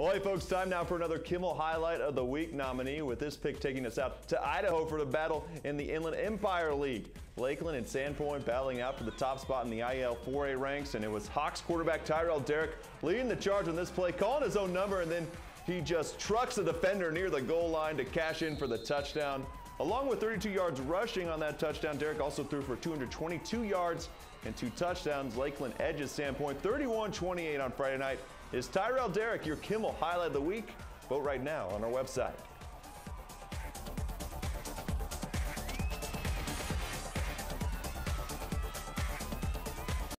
Well, hey, folks, time now for another Kimmel Highlight of the Week nominee, with this pick taking us out to Idaho for the battle in the Inland Empire League. Lakeland and Sandpoint battling out for the top spot in the IEL 4A ranks, and it was Hawks quarterback Tyrel Derrick leading the charge on this play, calling his own number, and then he just trucks a defender near the goal line to cash in for the touchdown. Along with 32 yards rushing on that touchdown, Derrick also threw for 222 yards and two touchdowns. Lakeland edges Sandpoint 31-28 on Friday night. Is Tyrel Derrick your Kimmel highlight of the week? Vote right now on our website.